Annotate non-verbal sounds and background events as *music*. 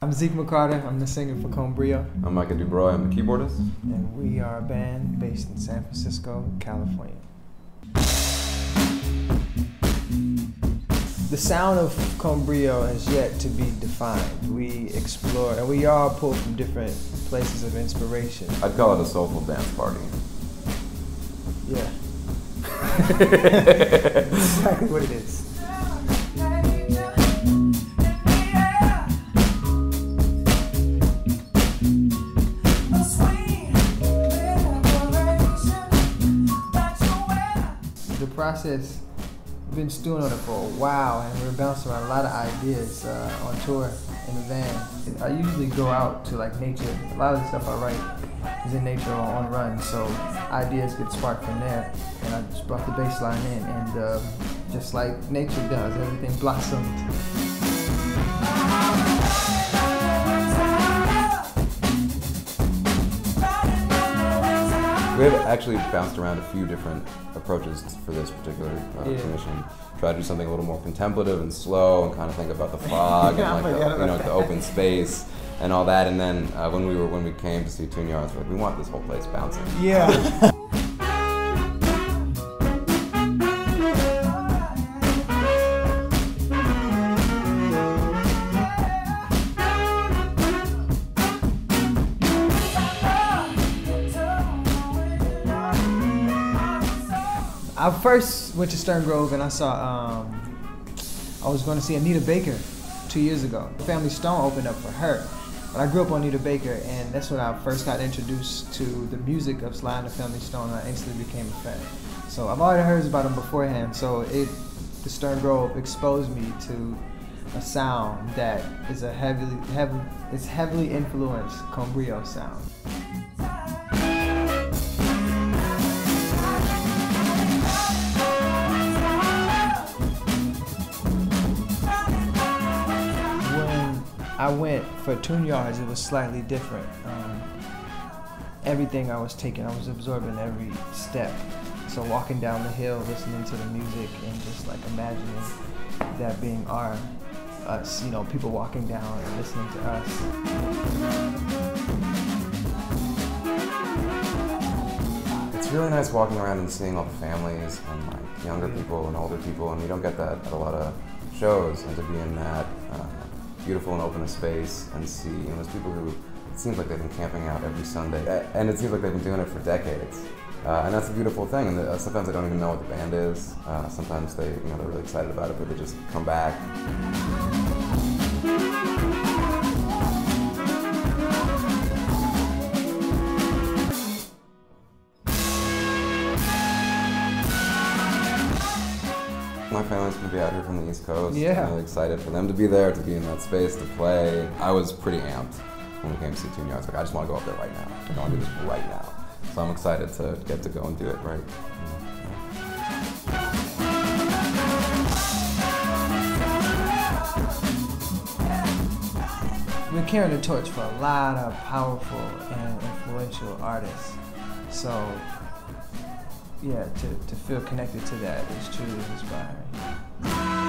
I'm Zeke McCarter. I'm the singer for Con Brio. I'm Micah Dubrow. I'm the keyboardist. And we are a band based in San Francisco, California. The sound of Con Brio has yet to be defined. We explore, and we all pull from different places of inspiration. I'd call it a soulful dance party. Yeah. *laughs* exactly what it is. The process, we've been stewing on it for a while and we're bouncing around a lot of ideas uh, on tour in the van. I usually go out to like nature. A lot of the stuff I write is in nature or on run, so ideas get sparked from there. And I just brought the bass line in and uh, just like nature does, everything blossomed. We have actually bounced around a few different approaches for this particular uh, Yeah. commission. Try to do something a little more contemplative and slow, and kind of think about the fog Yeah, and *laughs* like the, you know about the open space and all that. And then uh, when we were when we came to see Tune Yards, we're like, we want this whole place bouncing. Yeah. *laughs* I first went to Stern Grove and I saw, um, I was going to see Anita Baker two years ago. Family Stone opened up for her. But I grew up on Anita Baker and that's when I first got introduced to the music of Sly and the Family Stone and I instantly became a fan. So I've already heard about them beforehand, so it, the Stern Grove exposed me to a sound that is a heavily, heavily, it's heavily influenced Con Brio sound. I went for tune yards, it was slightly different. Um, everything I was taking, I was absorbing every step. So walking down the hill, listening to the music, and just like imagining that being our us, you know, people walking down and listening to us. It's really nice walking around and seeing all the families and like younger people and older people, and you don't get that at a lot of shows. And to be in that uh, beautiful and open a space and see, you know, there's people who it seems like they've been camping out every Sunday, and it seems like they've been doing it for decades. Uh, and that's a beautiful thing. And uh, sometimes they don't even know what the band is. Uh, sometimes they, you know, they're really excited about it, but they just come back. Family's gonna be out here from the East Coast. Yeah. I'm really excited for them to be there, to be in that space, to play. I was pretty amped when we came to see I was Like, I just want to go up there right now. I want to do this right now. So I'm excited to get to go and do it right. you know, yeah. We're carrying the torch for a lot of powerful and influential artists. So, yeah, to, to feel connected to that is truly inspiring.